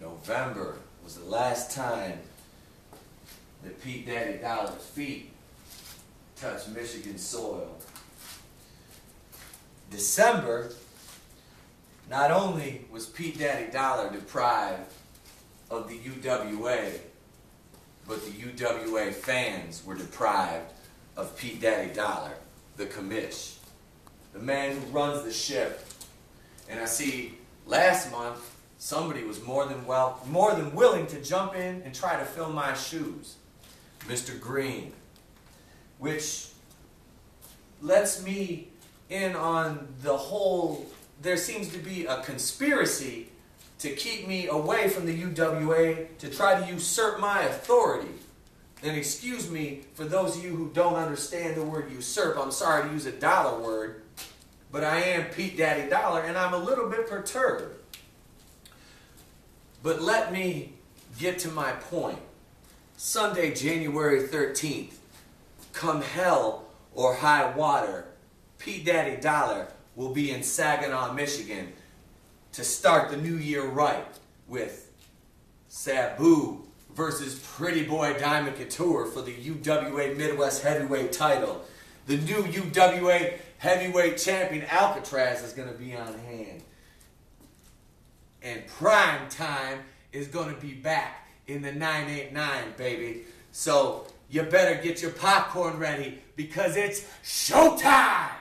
November was the last time that Pete Daddy Dollar's feet touched Michigan soil. December, not only was Pete Daddy Dollar deprived of the UWA, but the UWA fans were deprived of Pete Daddy Dollar, the commish, the man who runs the ship. And I see last month somebody was more than well, more than willing to jump in and try to fill my shoes, Mr. Green, which lets me in on the whole. There seems to be a conspiracy to keep me away from the UWA to try to usurp my authority. And excuse me for those of you who don't understand the word usurp. I'm sorry to use a dollar word, but I am Pete Daddy Dollar and I'm a little bit perturbed. But let me get to my point. Sunday, January 13th, come hell or high water, Pete Daddy Dollar will be in Saginaw, Michigan to start the new year right with Sabu versus Pretty Boy Diamond Couture for the UWA Midwest Heavyweight title. The new UWA Heavyweight Champion Alcatraz is going to be on hand. And Prime Time is going to be back in the 989, baby. So you better get your popcorn ready because it's showtime!